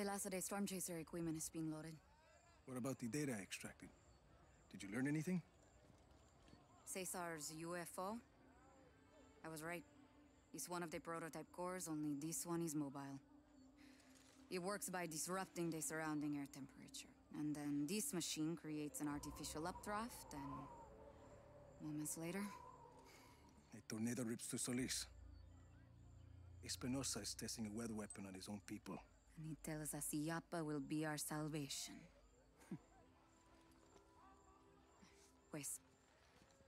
The Lassade Storm Chaser equipment is being loaded. What about the data I extracted? Did you learn anything? Cesar's UFO? I was right. It's one of the prototype cores, only this one is mobile. It works by disrupting the surrounding air temperature. And then this machine creates an artificial updraft, and... Moments later... A tornado rips through Solis. Espinosa is testing a weather weapon on his own people. And he tells us Illapa will be our salvation. pues,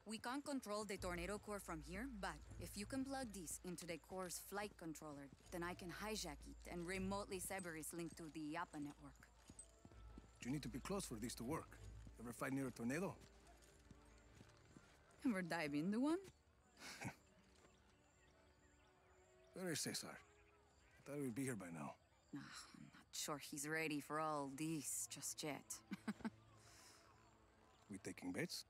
we can't control the tornado core from here, but if you can plug this into the core's flight controller, then I can hijack it and remotely sever its link to the Illapa network. You need to be close for this to work. Ever fight near a tornado? Ever dive into one? Where is Cesar? I thought he would be here by now. Ah, I'm not sure he's ready for all this just yet. We taking bets?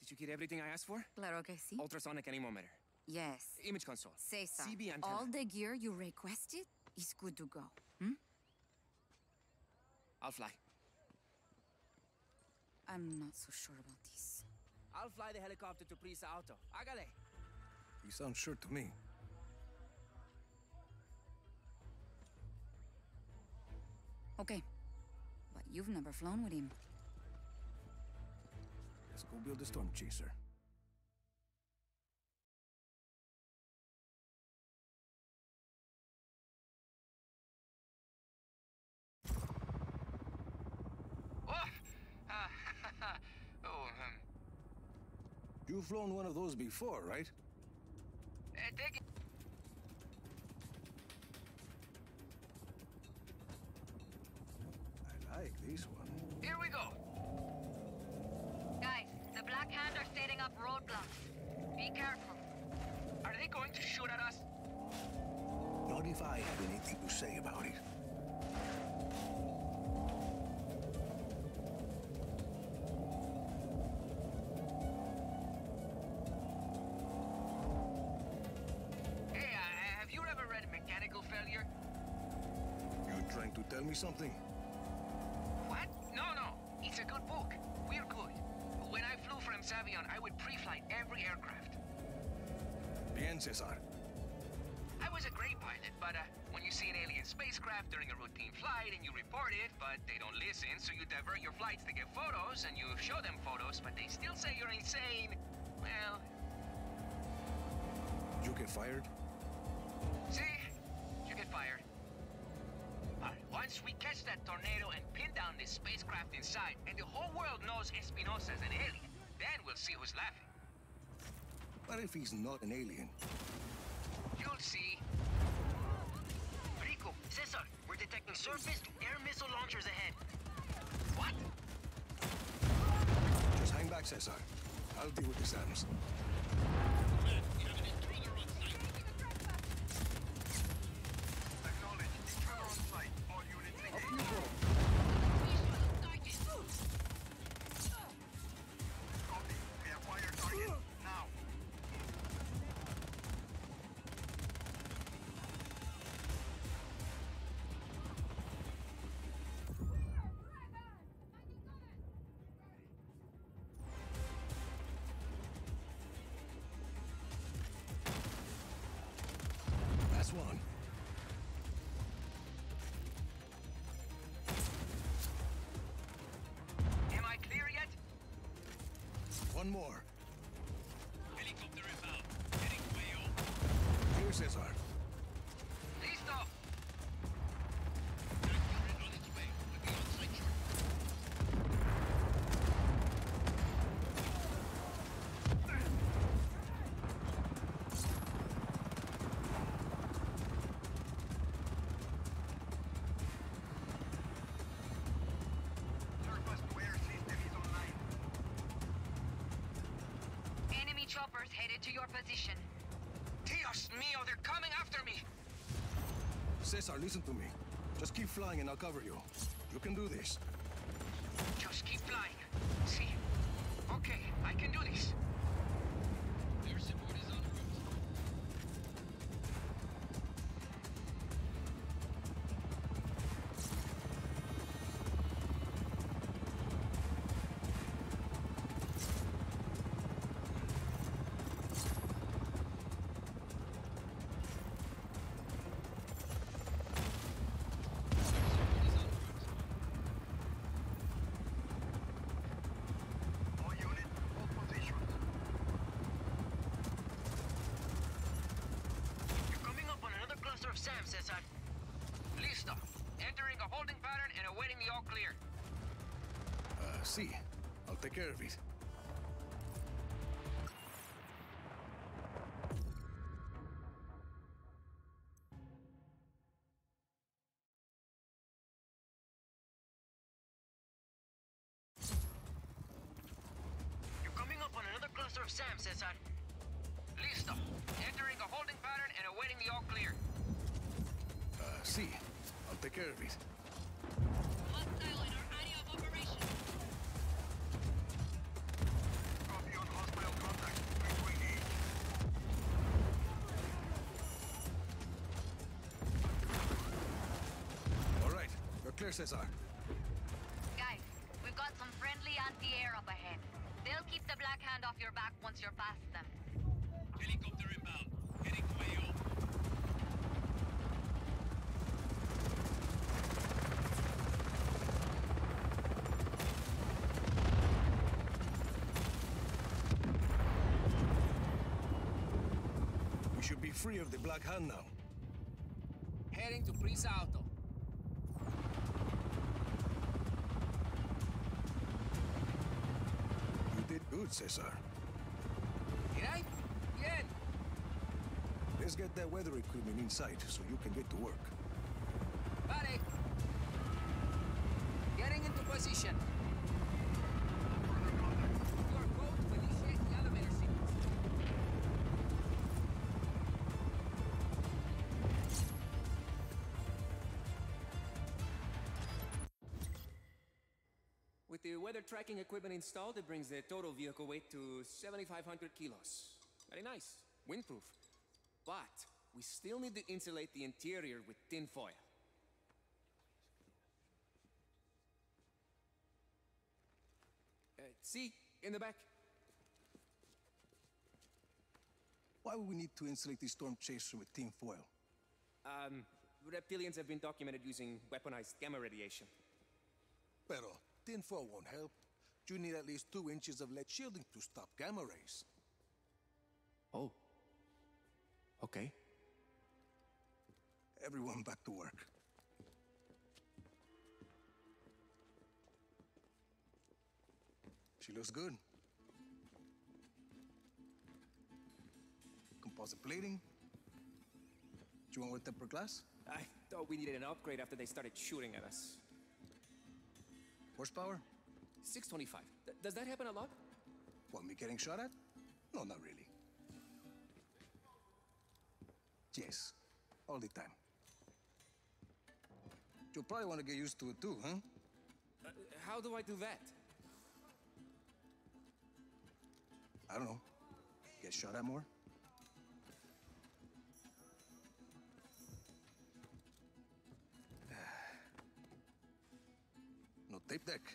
Did you get everything I asked for? claro que sí. Ultrasonic anemometer. Yes. Image console. Cesar, CB antenna. all the gear you requested is good to go. Hmm? I'll fly. I'm not so sure about this. I'll fly the helicopter to Prisa Auto. Agale! You sound sure to me. Okay. But you've never flown with him. Let's go build a storm chaser. Oh, oh, um, You've flown one of those before, right? uh, like this one. Here we go. Guys, the Black Hand are setting up roadblocks. Be careful. Are they going to shoot at us? Not if I have anything to say about it. Hey, uh, have you ever read Mechanical Failure? You trying to tell me something? Cesar. I was a great pilot, but uh, when you see an alien spacecraft during a routine flight and you report it, but they don't listen, so you divert your flights to get photos and you show them photos, but they still say you're insane. Well, You get fired? see? You get fired. Alright, once we catch that tornado and pin down this spacecraft inside, and the whole world knows Espinosa's an alien, then we'll see who's laughing. What if he's not an alien? You'll see. Rico, Cesar, we're detecting surface to air missile launchers ahead. What? Just hang back, Cesar. I'll deal with the SAMs. Your position. Dios mío, they're coming after me! Cesar, listen to me. Just keep flying and I'll cover you. You can do this. Just keep flying. See? Okay, I can do this. See. I'll take care of it. You're coming up on another cluster of SAM, Cesar. Listo. Entering a holding pattern and awaiting the all clear. Uh, see. I'll take care of it. Cesar. Guys, we've got some friendly anti-air up ahead. They'll keep the Black Hand off your back once you're past them. Helicopter inbound. Heading to AO. We should be free of the Black Hand now. Heading to Prisa Auto. Good, Cesar. I? Bien. Let's get that weather equipment inside so you can get to work. The weather tracking equipment installed, it brings the total vehicle weight to 7,500 kilos. Very nice. Windproof. But we still need to insulate the interior with tin foil. Uh, see, in the back. Why would we need to insulate the storm chaser with tin foil? Um, reptilians have been documented using weaponized gamma radiation. Pero tin foil won't help. You need at least two inches of lead shielding to stop gamma rays. Oh. Okay. Everyone back to work. She looks good. Composite plating. Do you want with tempered glass? I thought we needed an upgrade after they started shooting at us. Horsepower? 625. Th- does that happen a lot? Want me getting shot at? No, not really. Yes, all the time. You'll probably want to get used to it too, huh? Uh, how do I do that? I don't know. Get shot at more? Tape deck.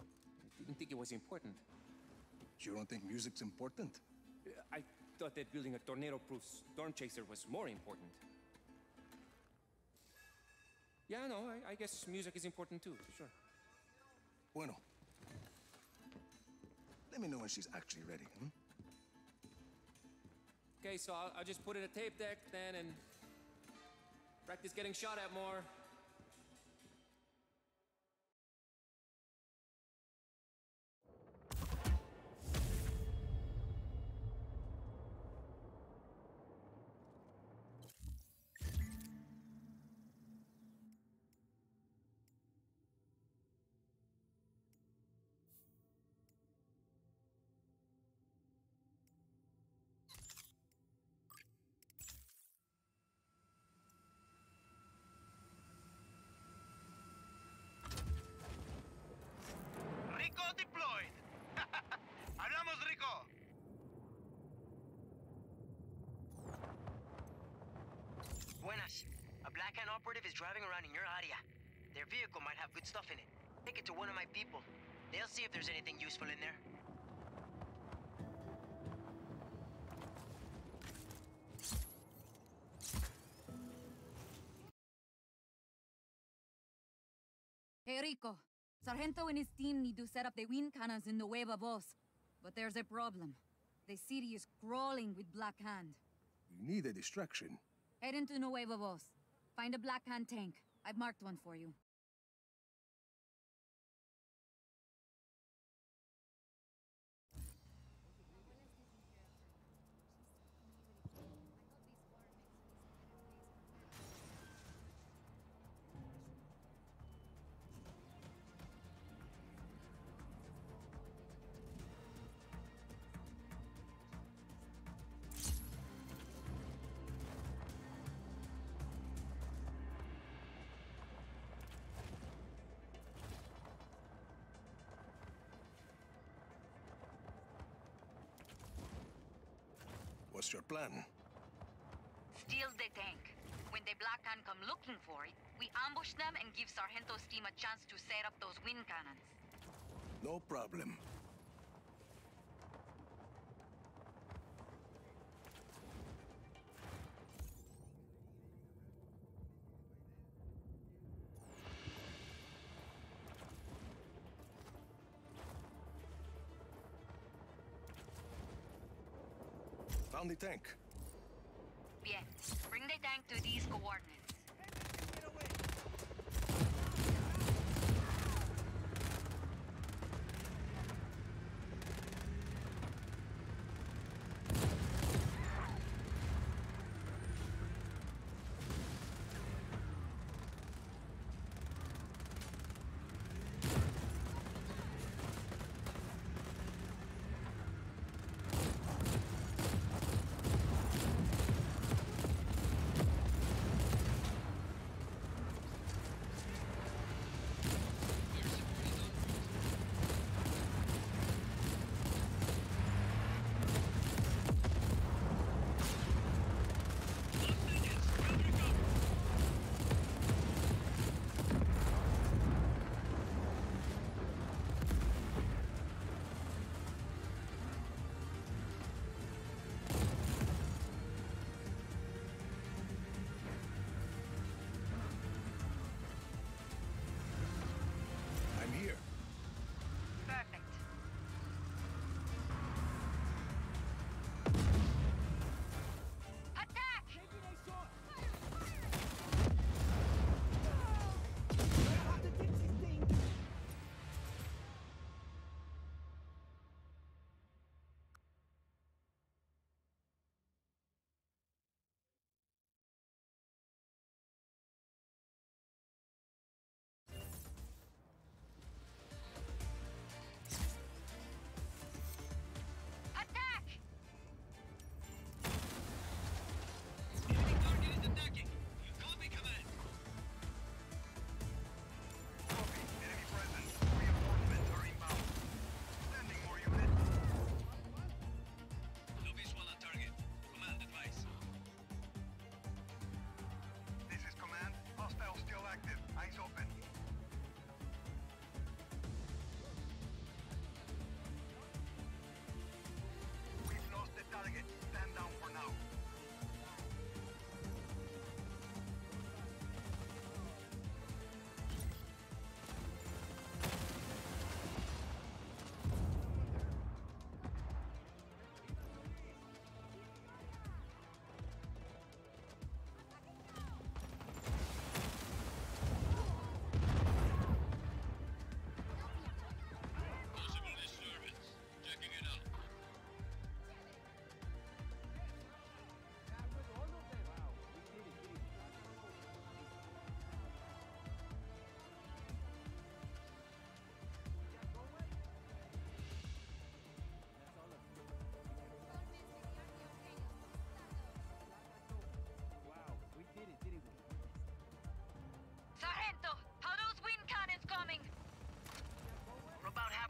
I Didn't think it was important. You don't think music's important? Uh, I thought that building a tornado-proof storm chaser was more important. Yeah, no, I, I guess music is important too, sure. Bueno. Let me know when she's actually ready, hmm? Okay, so I'll, I'll just put in a tape deck then and practice getting shot at more. Operative is driving around in your area. Their vehicle might have good stuff in it. Take it to one of my people. They'll see if there's anything useful in there. Hey, Rico. Sargento and his team need to set up the wind cannons in Nueva Voz. But there's a problem. The city is crawling with Black Hand. You need a distraction. Head into Nueva Voz. Find a Black Hand tank. I've marked one for you. What's your plan? Steal the tank. When the Black Hand come looking for it, we ambush them and give Sargento's team a chance to set up those wind cannons. No problem. The tank. Bien. Bring the tank to these coordinates.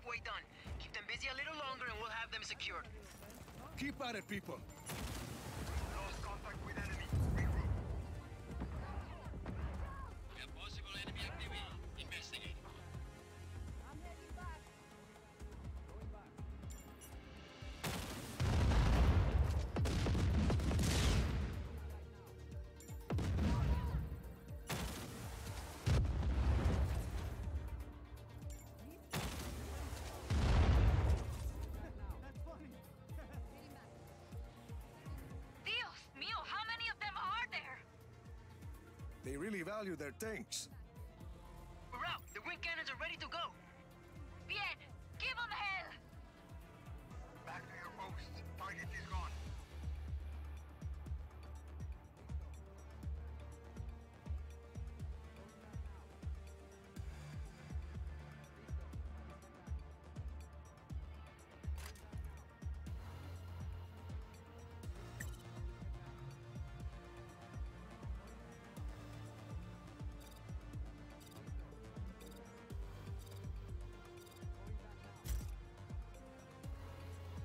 Halfway done. Keep them busy a little longer and we'll have them secured. Keep at it, people. Value their tanks.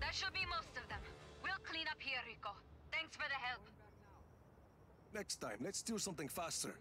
That should be most of them. We'll clean up here, Rico. Thanks for the help. Next time, let's do something faster.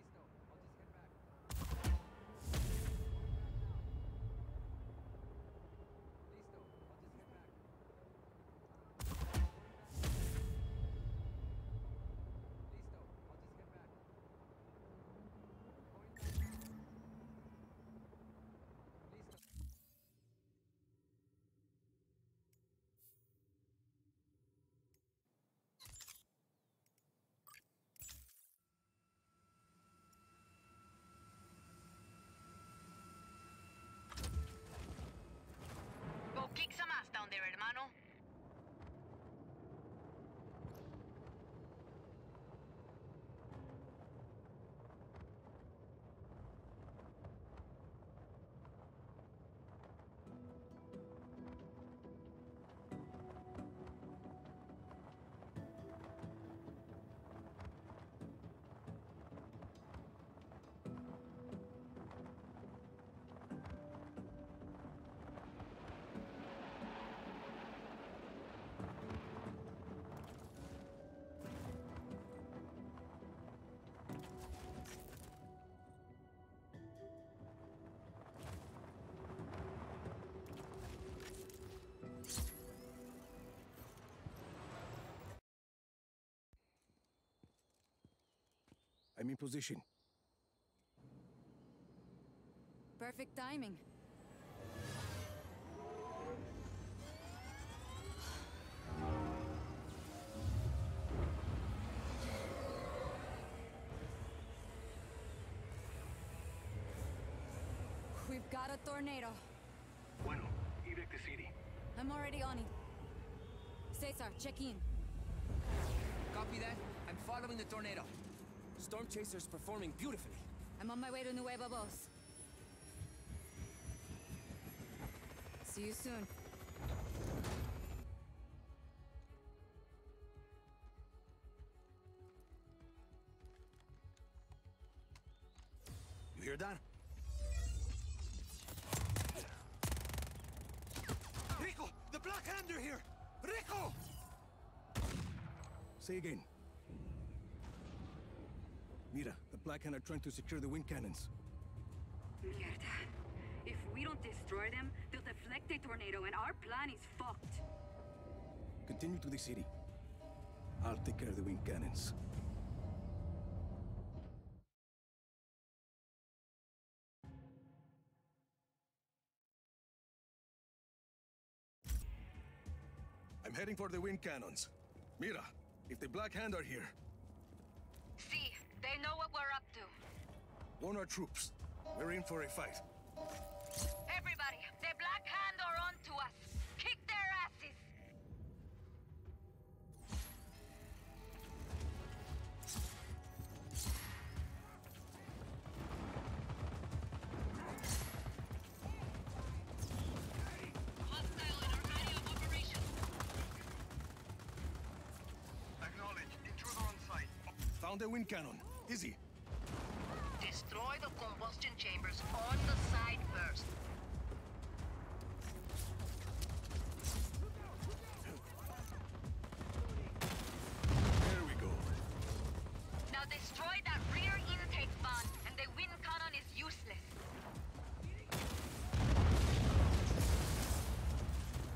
I'm in position. Perfect timing. We've got a tornado. Bueno, evac the city. I'm already on it. Cesar, check in. Copy that. I'm following the tornado. Storm Chaser's performing beautifully. I'm on my way to Nueva Voz. See you soon. You hear that? Rico! The Black Hand are here! Rico! Say again. Mira, the Black Hand are trying to secure the wind cannons. Mierda. If we don't destroy them, they'll deflect a tornado and our plan is fucked. Continue to the city. I'll take care of the wind cannons. I'm heading for the wind cannons. Mira, if the Black Hand are here, they know what we're up to. warn our troops. We're in for a fight. Everybody, the Black Hand are on to us. Kick their asses. Acknowledge. Intruder on site. Found the wind cannon. Easy. Destroy the combustion chambers on the side first. There we go. Now destroy that rear intake van, and the wind cannon is useless.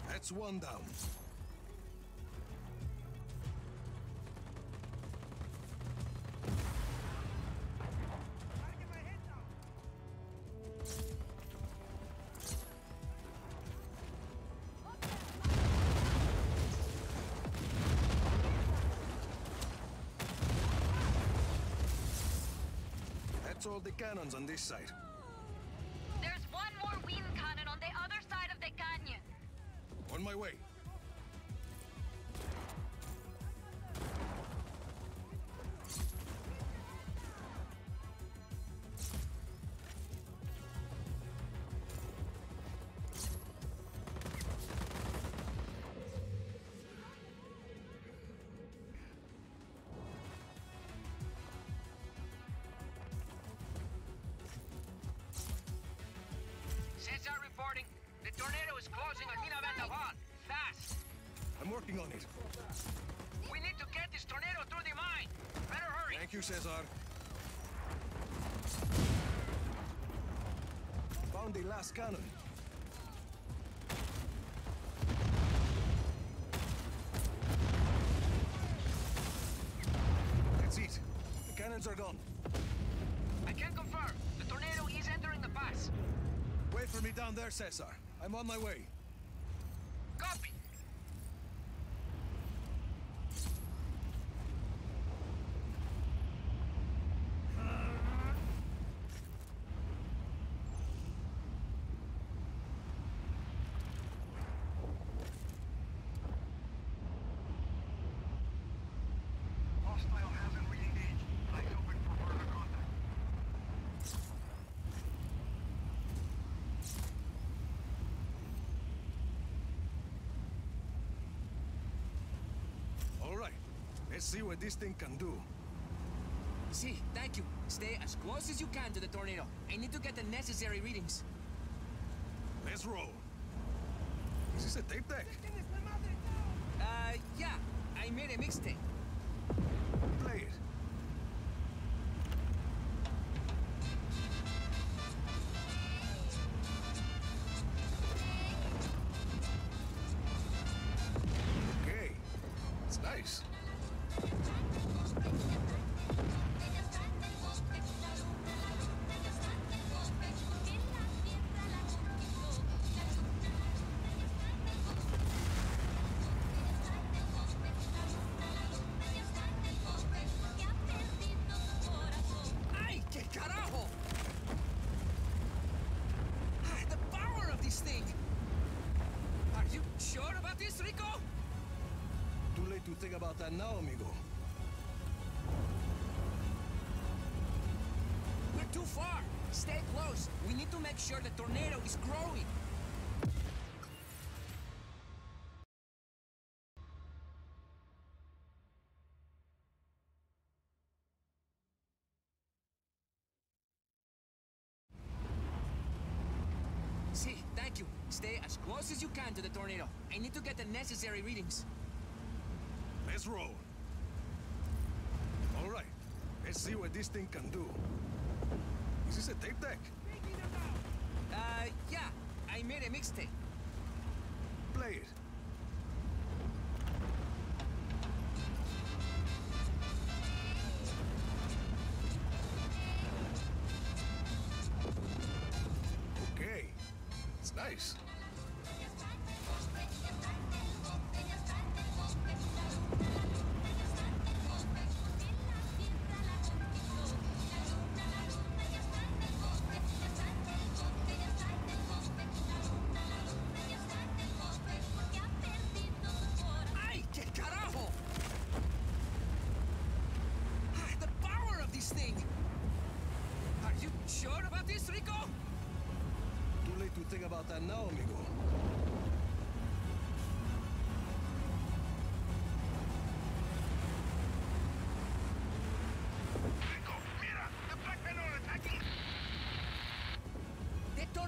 That's one down. All the cannons on this side. Tornado is closing on Mina Vendaval. Fast. I'm working on it. We need to get this tornado through the mine. Better hurry. Thank you, Cesar. Found the last cannon. That's it. The cannons are gone. I can confirm. The tornado is entering the pass. Wait for me down there, Cesar. I'm on my way. Copy. Hostile hasn't re-engaged. Eyes open for further contact. All right. Let's see what this thing can do. See, thank you. Stay as close as you can to the tornado. I need to get the necessary readings. Let's roll. Is this a tape deck? Uh, yeah. I made a mixtape. Now, amigo. We're too far. Stay close. We need to make sure the tornado is growing. See, thank you. Stay as close as you can to the tornado. I need to get the necessary readings. Let's roll. All right. Let's see what this thing can do. Is this a tape deck? Uh, yeah. I made a mixtape. Play it.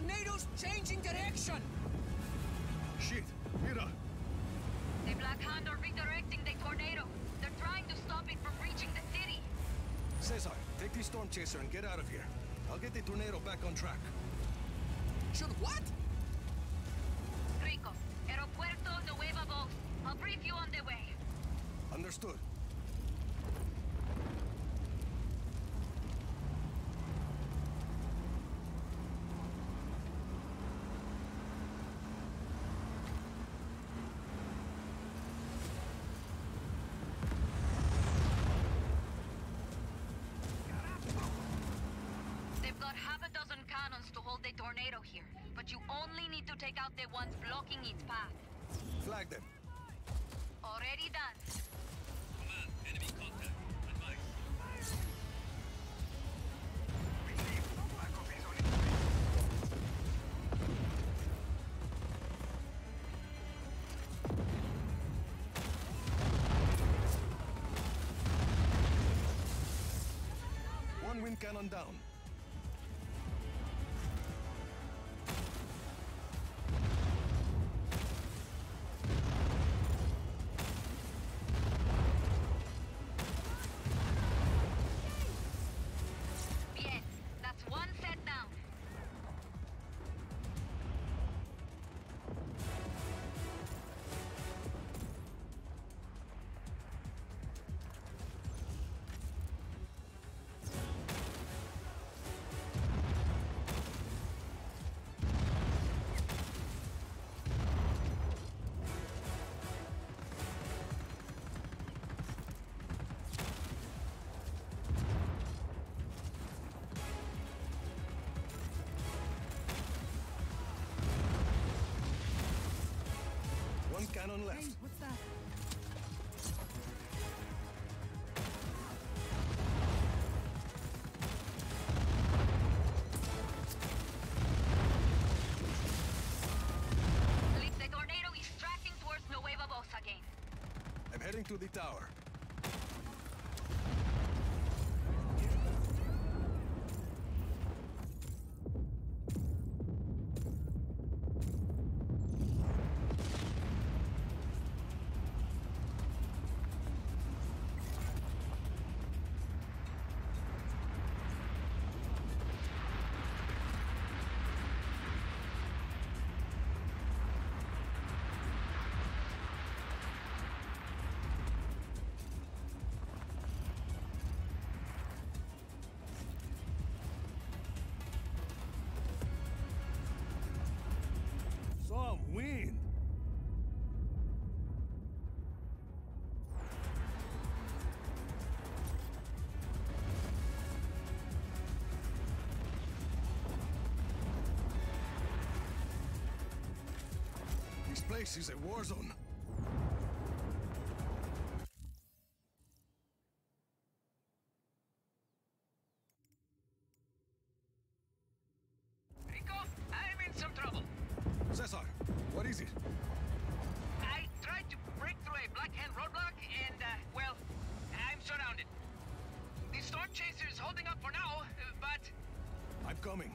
Tornado's changing direction! Shit. Mira. The Black Hand are redirecting the tornado. They're trying to stop it from reaching the city. Cesar, take the storm chaser and get out of here. I'll get the tornado back on track. Should what? Rico, Aeropuerto Nueva Voz. I'll brief you on the way. Understood. cannons to hold the tornado here, but you only need to take out the ones blocking its path. Flag them. Already done. Command, enemy contact. Advise. Receive. Backup is on its way. One wind cannon down. One cannon left. what's that? The tornado is tracking towards Nueva Voz again. I'm heading to the tower. Place is a war zone. Rico, I'm in some trouble. Cesar, what is it? I tried to break through a Black Hand roadblock and, uh, well, I'm surrounded. The storm chaser is holding up for now, uh, but I'm coming.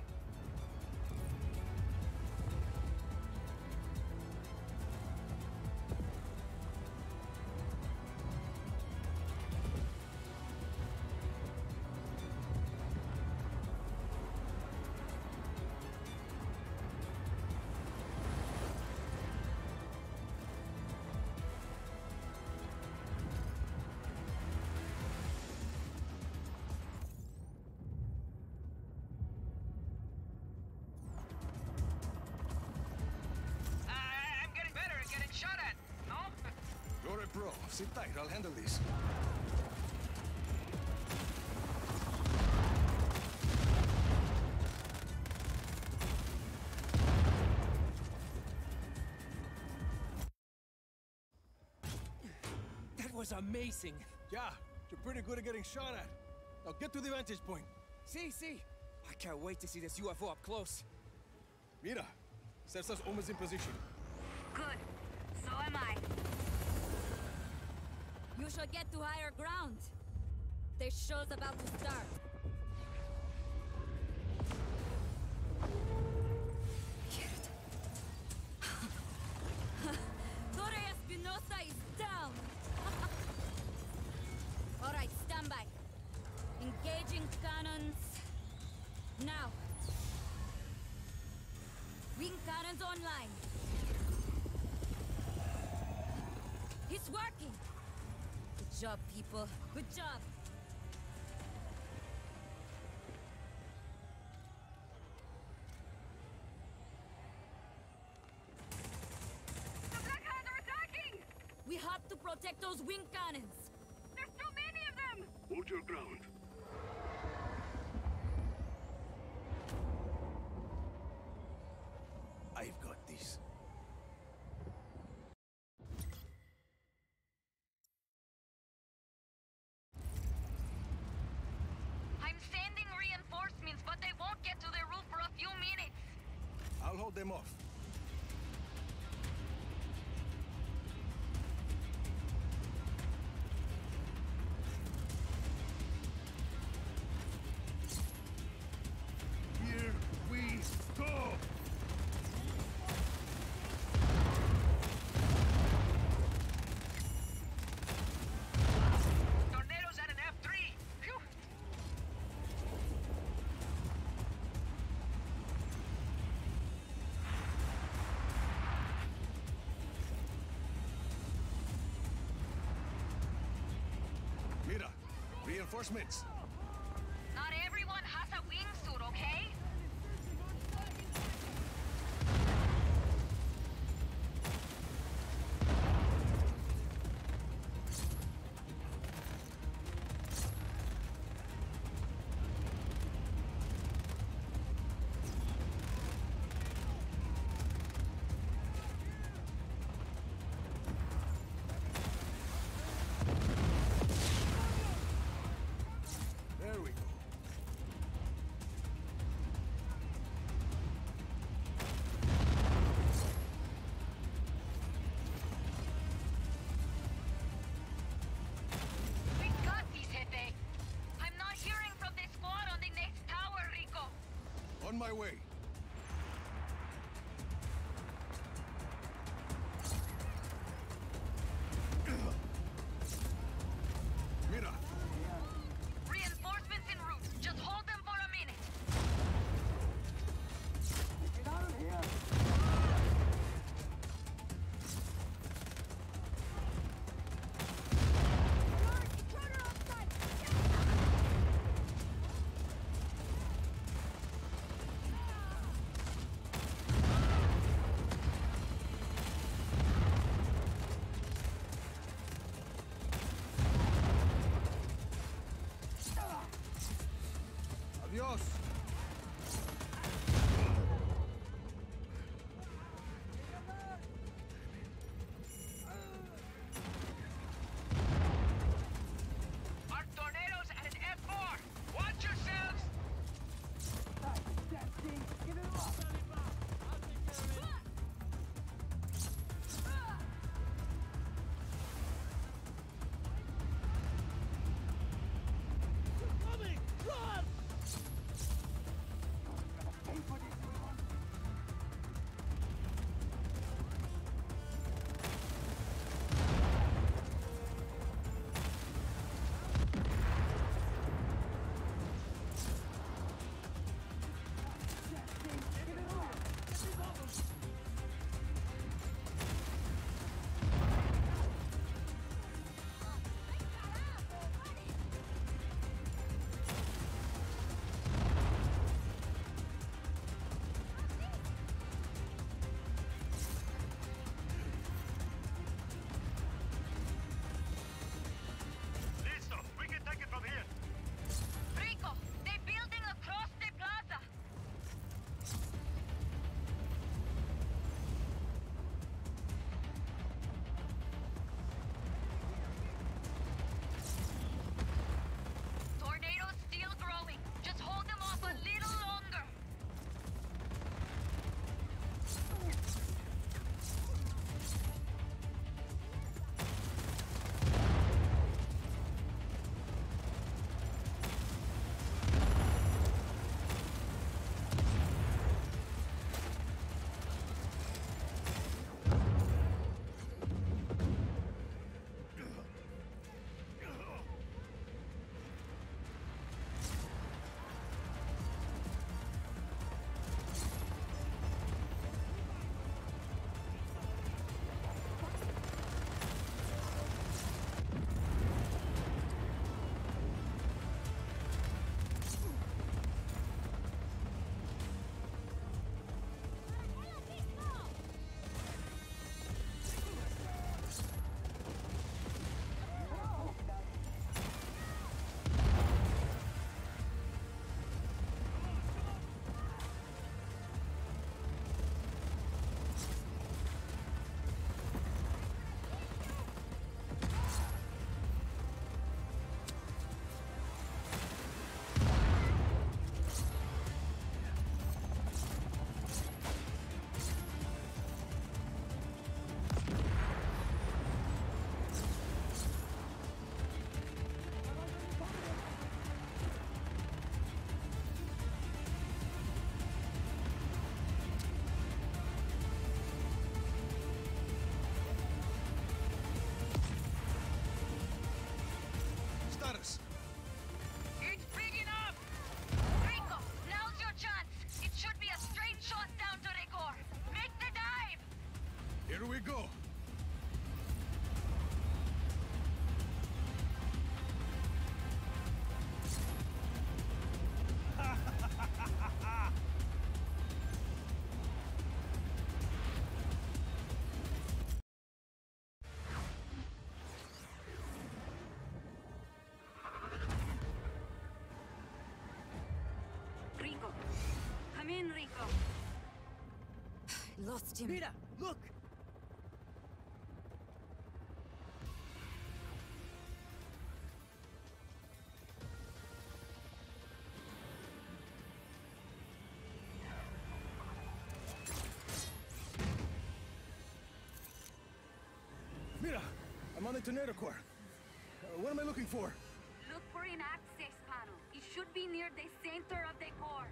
You're. Sit tight, I'll handle this. That was amazing. Yeah, you're pretty good at getting shot at. Now get to the vantage point. See, see. I can't wait to see this UFO up close. Mira, Cesar's almost in position. Good. So am I. You should get to higher ground. The show's about to start. Torre Espinosa is down! Alright, stand by. Engaging cannons. Now. Wing cannons online. It's working! Good job, people. Good job. The Black Hand are attacking! We have to protect those wing cannons. There's too many of them! Hold your ground. get to the roof for a few minutes. I'll hold them off. reinforcements. my way. Lost him. Mira, look! Mira, I'm on the tornado core. Uh, what am I looking for? Look for an access panel. It should be near the center of the core.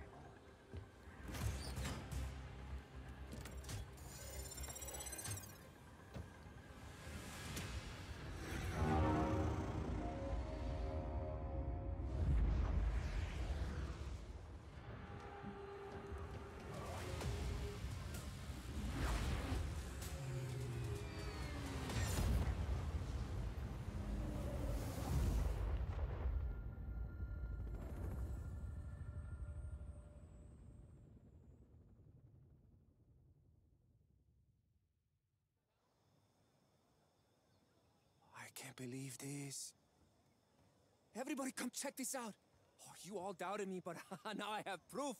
Can't believe this. Everybody come check this out. Oh, you all doubted me, but now I have proof.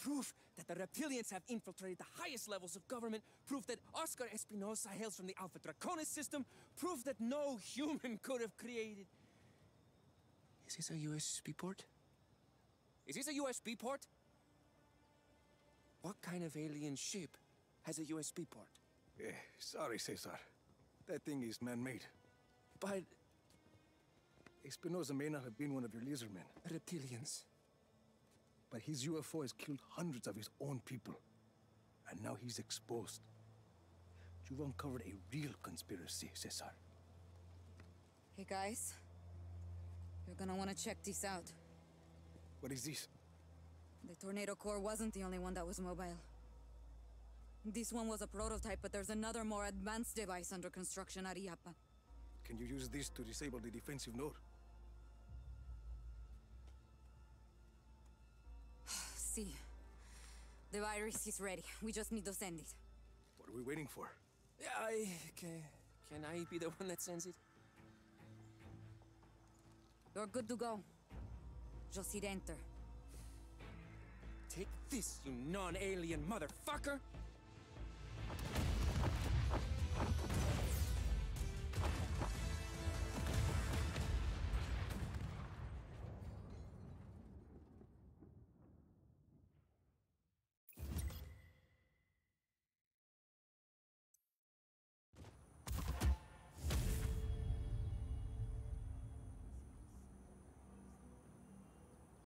Proof that the reptilians have infiltrated the highest levels of government. Proof that Oscar Espinosa hails from the Alpha Draconis system. Proof that no human could have created. Is this a USB port? Is this a USB port? What kind of alien ship has a USB port? Eh, sorry, Cesar. That thing is man-made. But Espinosa may not have been one of your lizard men, reptilians. but his UFO has killed hundreds of his own people. And now he's exposed. You've uncovered a real conspiracy, Cesar. Hey guys, you're gonna wanna check this out. What is this? The Tornado Core wasn't the only one that was mobile. This one was a prototype, but there's another more advanced device under construction at Illapa. Can you use this to disable the defensive node? See, the virus is ready. We just need to send it. What are we waiting for? Yeah, I can. Can I be the one that sends it? You're good to go. Just hit enter. Take this, you non-alien motherfucker!